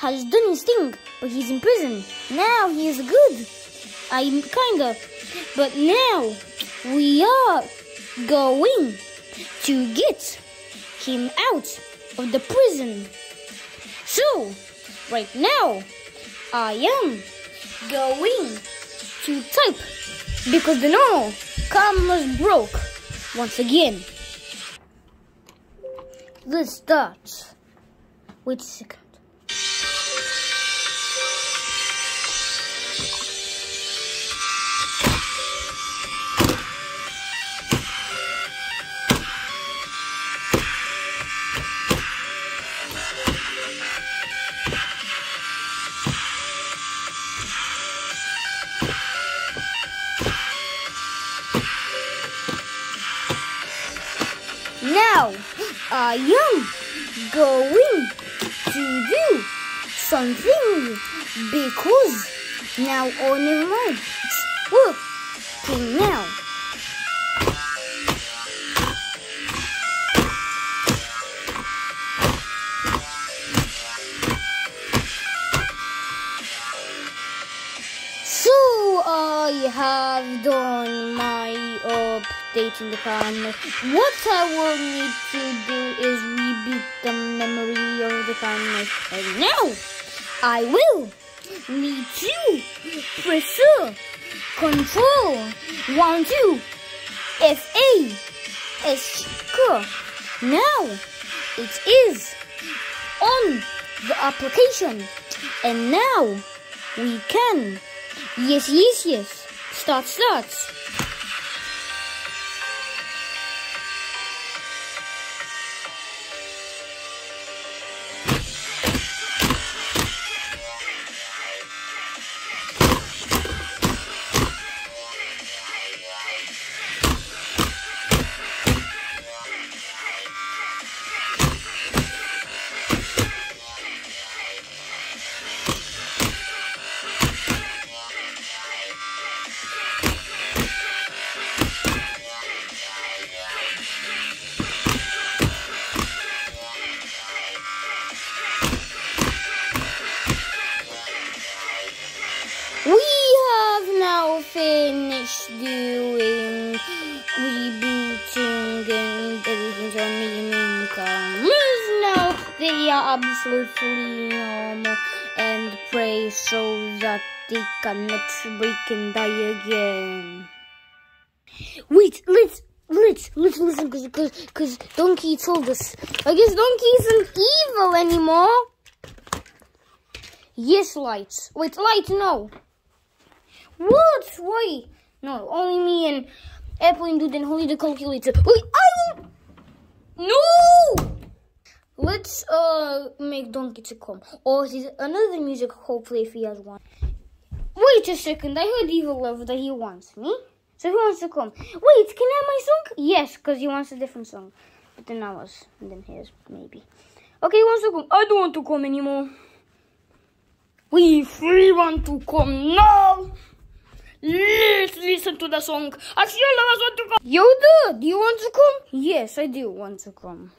has done his thing, but he's in prison. Now he is good. I'm kinda. But now we are going to get him out of the prison. So, right now, I am going to type because the normal commas broke once again. Let's start. Wait Now I am going to do something because now only. It's working now. Update in the. What I will need to do is reboot the memory of the panel. And now I will need to uh, Control one two F A S K. Now it is on the application, and now we can. Yes, yes, yes. Start, start. Doing rebooting and everything's running in cameras now. They are absolutely normal and pray so that they cannot break and die again. Wait, let's let's let's listen because because because Donkey told us. I guess Donkey isn't evil anymore. Yes, lights. Wait, light, no. What? Why? No, only me and Apple and Dude and Holly the calculator. Wait, I. No! Let's uh make Donkey to come. Or is it another music, hopefully, if he has one. Wait a second, I heard Evil Love that he wants me. So he wants to come. Wait, can I have my song? Yes, because he wants a different song. But then ours, and then his, maybe. Okay, he wants to come. I don't want to come anymore. We three want to come now. Let's listen to the song. I I want to come. Yoda, do you want to come? Yes, I do want to come.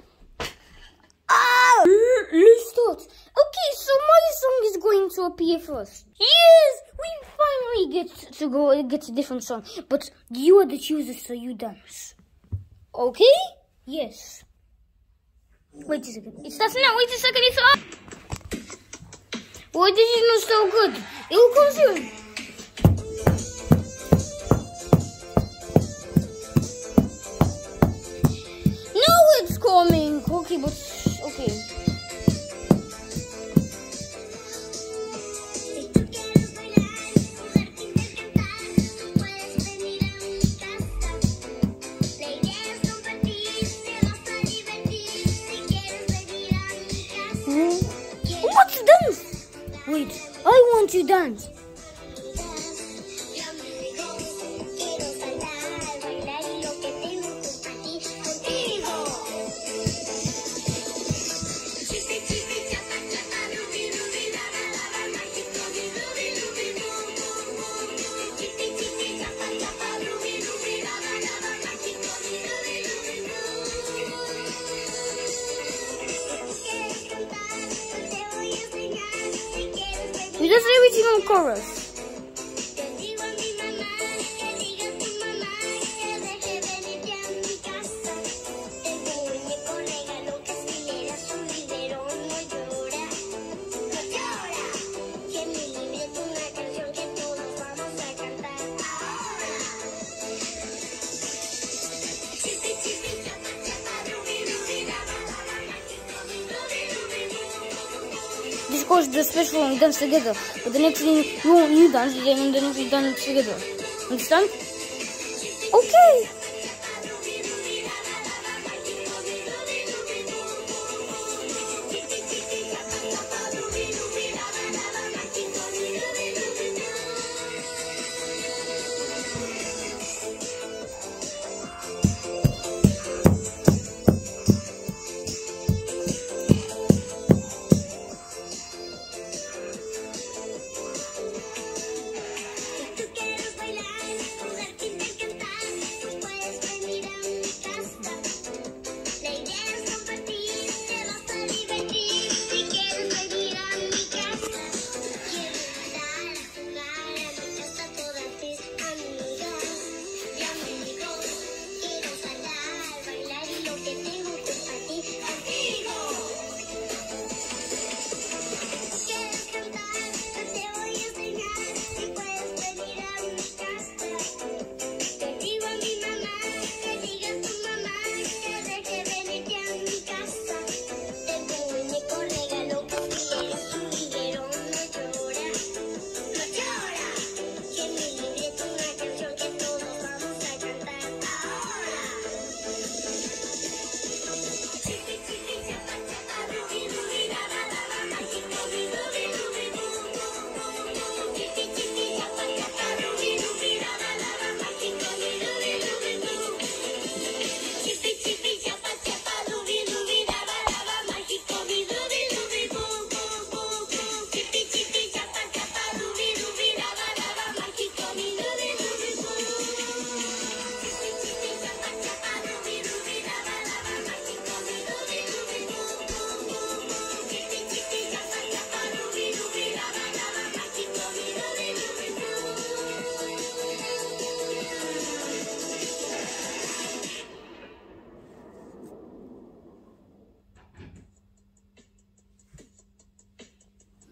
Ah! Let's start. Okay, so my song is going to appear first. Yes, we finally get to go get a different song. But you are the chooser, so you dance. Okay? Yes. Wait a second. It starts now. Wait a second. It's up. Why did you know so good? It will come soon. Okay, but okay. What's dance? Wait, I want to dance. course, the special one dance together. But the next thing, you won't need dance, and the next thing together. Understand? Okay.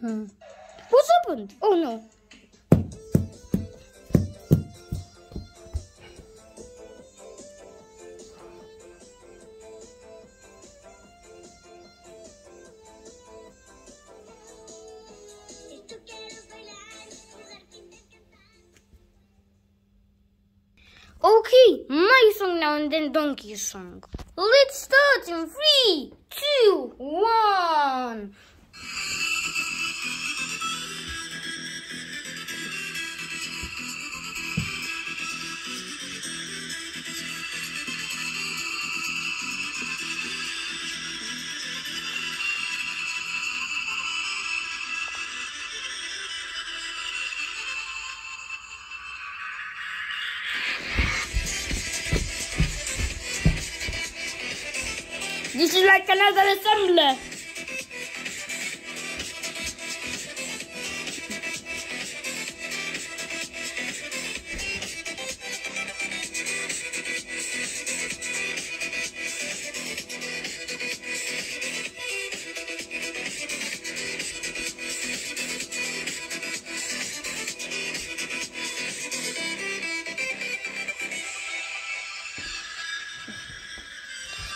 Hmm. What's happened? Oh no. Okay, my song now and then Donkey's song. Let's start in three, two, one. canal de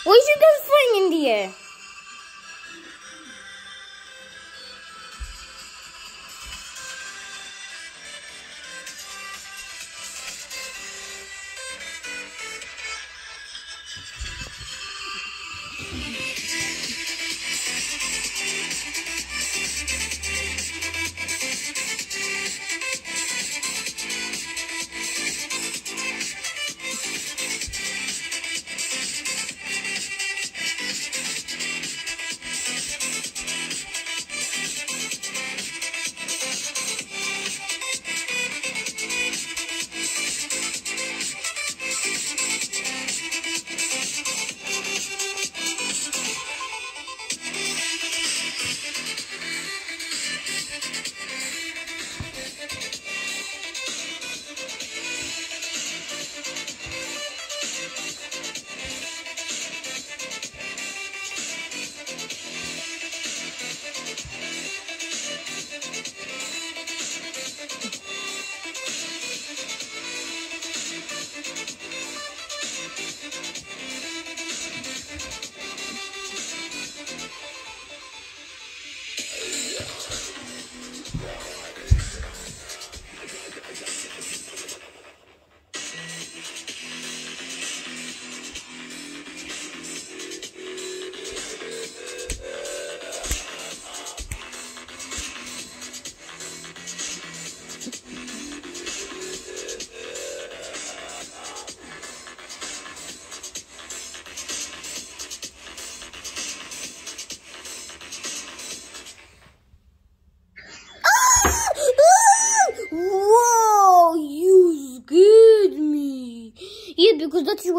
Why is your flying in the air?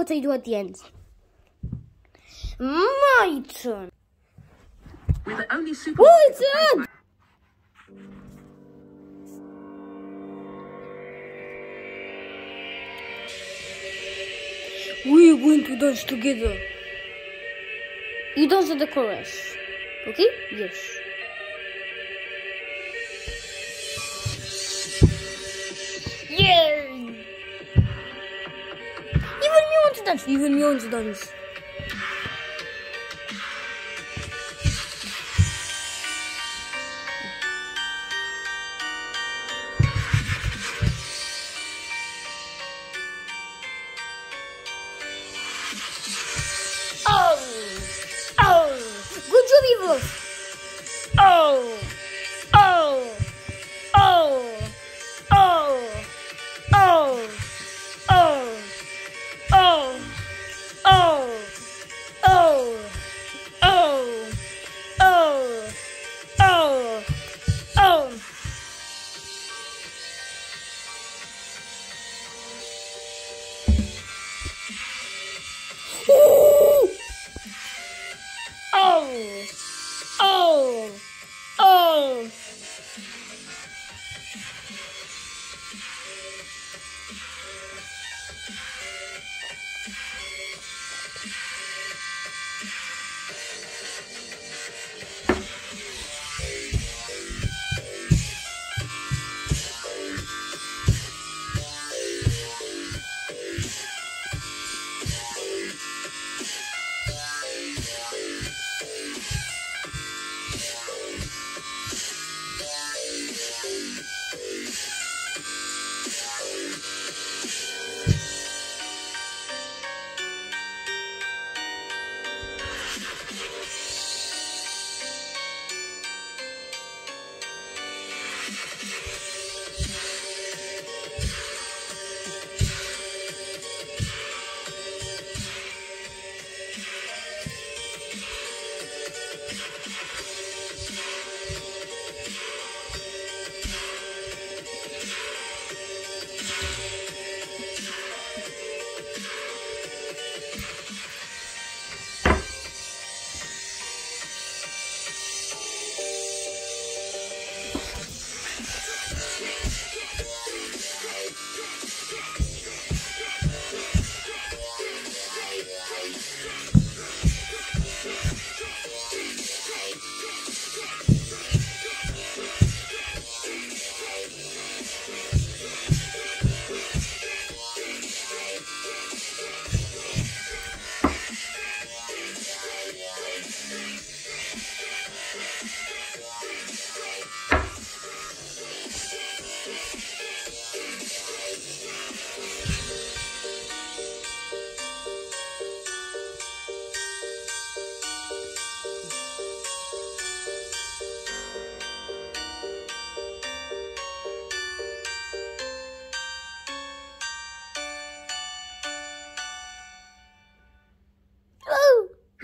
What I do at the end. My turn. We're the only super. What's up? We're going to dance together. You dance at the chorus. Okay? Yes. Yay! even 20 milyon cüdanız.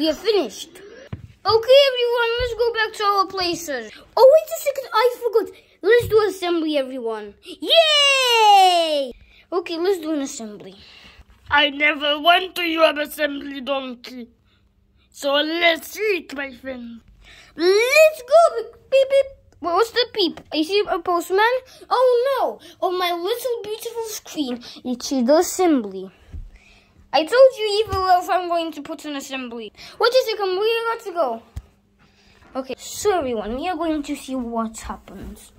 We are finished. Okay, everyone, let's go back to our places. Oh, wait a second, I forgot. Let's do assembly, everyone. Yay! Okay, let's do an assembly. I never went to your assembly, donkey. So let's see it, my friend. Let's go! Beep, beep. What was the beep? I see a postman. Oh no! On my little beautiful screen, it's the assembly. I told you, even if I'm going to put an assembly. Wait a second, we got to go. Okay, so everyone, we are going to see what happens.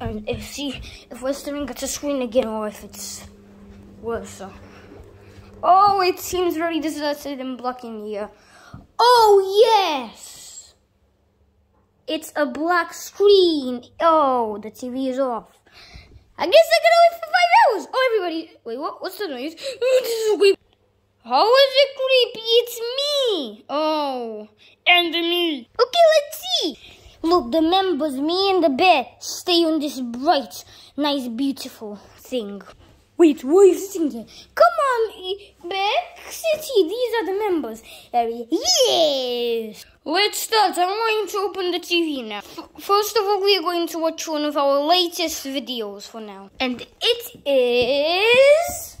And if see if we're staring at the screen again or if it's worse. Oh, it seems very deserted and black in here. Oh, yes! It's a black screen. Oh, the TV is off. I guess I can wait for five hours. Oh, everybody. Wait, what? What's the noise? this is. How is it creepy? It's me. Oh. And me. Okay, let's see. Look, the members, me and the bear, stay on this bright, nice, beautiful thing. Wait, why are you sitting there? Come on, bear, sit here. These are the members. Yes. Let's start. I'm going to open the TV now. First of all, we are going to watch one of our latest videos for now. And it is...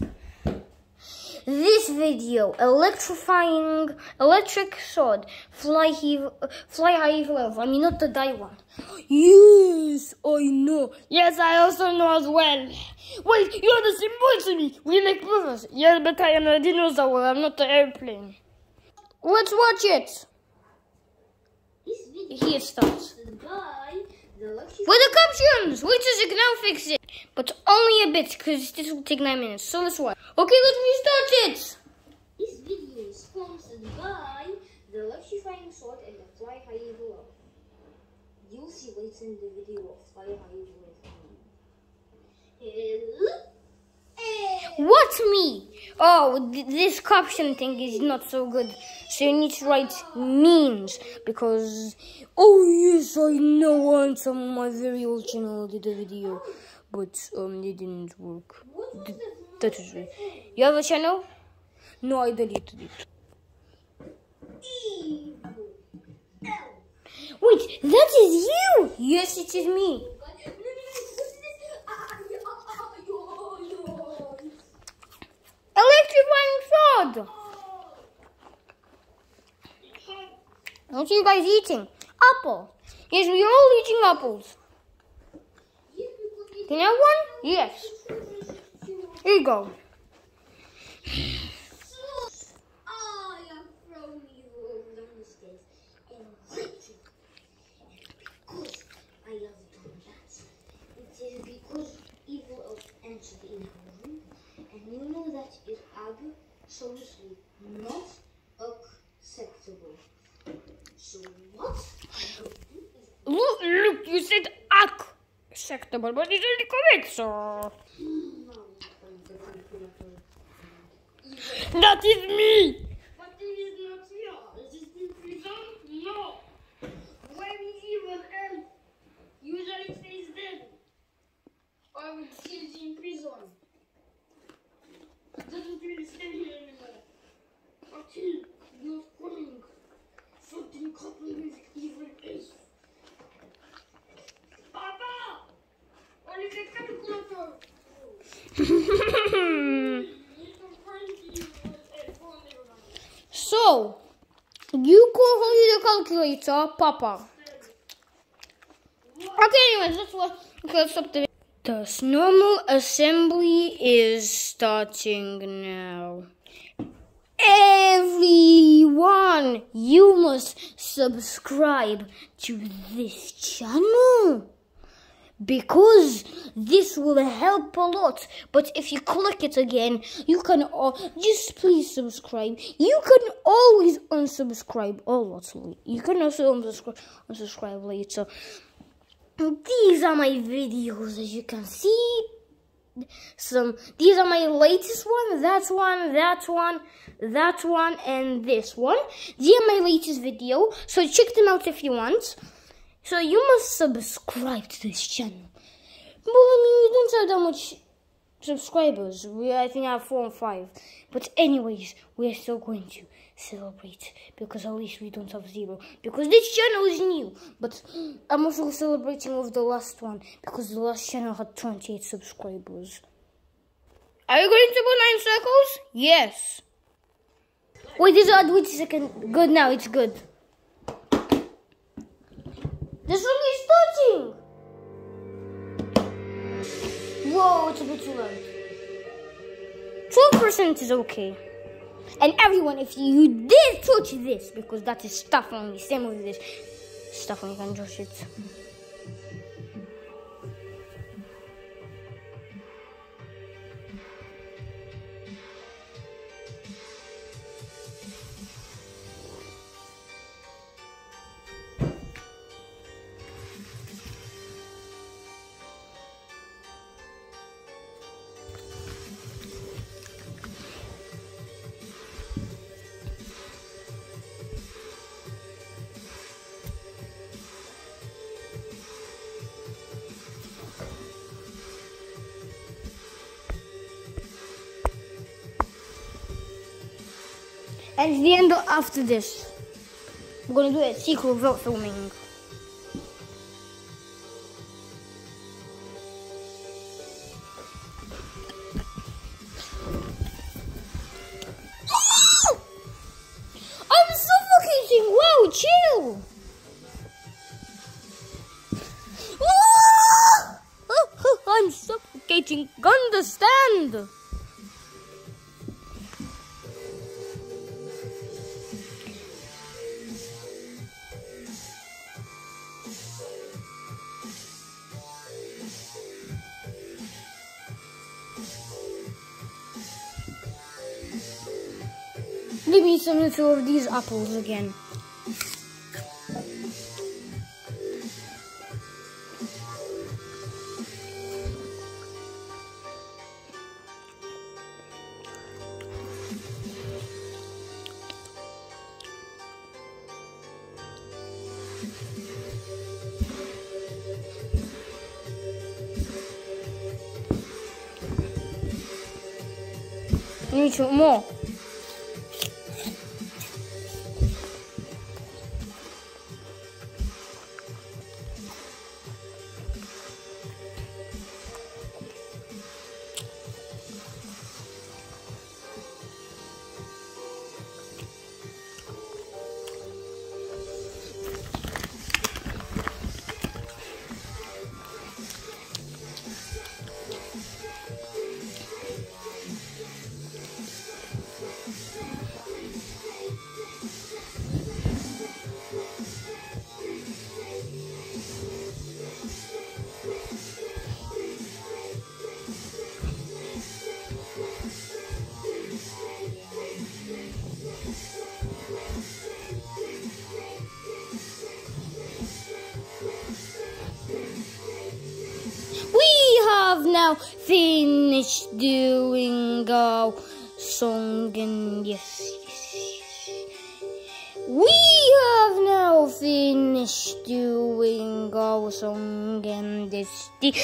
this video, electrifying, electric sword, fly high, fly high love. I mean, not the die one. Yes, I know. Yes, I also know as well. Wait, you're the same boy to me. We like brothers. Yes, but I am a dinosaur. I'm not an airplane. Let's watch it. This video Here it starts. is the With the captions! Wait a second, I'll fix it. But only a bit, because this will take 9 minutes. So let's watch. Okay, let's restart it. This video is sponsored by the electrifying sword and the fly high below. You'll see later in the video of fly high. Hello? Hey. What me? Oh, this caption thing is not so good. So you need to write memes because. Oh yes, I know on my very old channel did a video, but um, it didn't work. What was Th- that is right. You have a channel? No, I deleted it. Wait, that is you! Yes, it is me. Electrifying sword! What are you guys eating? Apple. Yes, we are all eating apples. I have one? Yes. Here you go. I am from evil over the stairs and electric. And because I love doing that, it is because evil of entered in our room, and you know that is absolutely not acceptable. So what I will do is Look, look, you said so. now on the calculator. That is me! But it is not here. Is it in prison? No. When evil elf usually stays dead. Or it stays in prison. It doesn't really stay here anymore. Until you're calling something coupled with evil elf. Papa! Only the calculator! So, you call Holly the calculator, Papa. Okay, anyways. Okay, let's stop the. Thus, normal assembly is starting now. Everyone, you must subscribe to this channel because this will help a lot. But if you click it again, you can all just please subscribe. You can always unsubscribe. Oh, actually, you can also unsubscribe, unsubscribe later. These are my videos, as you can see. Some these are my latest one. That one, that one, that one, and this one. These are my latest video. So check them out if you want. So you must subscribe to this channel. Well, I mean, we don't have that much subscribers. We, I think, I have four and five. But anyways, we are still going to celebrate because at least we don't have zero. Because this channel is new. But I'm also celebrating with the last one because the last channel had 28 subscribers. Are you going to put nine circles? Yes. Wait, this is wait a second. Good now, it's good. The song is starting! Whoa, it's a bit too loud. 12% is okay. And everyone, if you did touch this, because that is stuff only, same with this stuff only, can touch it. It's the end or after this. We're gonna do a secret without filming. I'm suffocating! Wow, chill! I'm suffocating, understand? Me some two of these apples again. Need some more. Now finished doing our song and yes, yes, yes. We have now finished doing our song and this the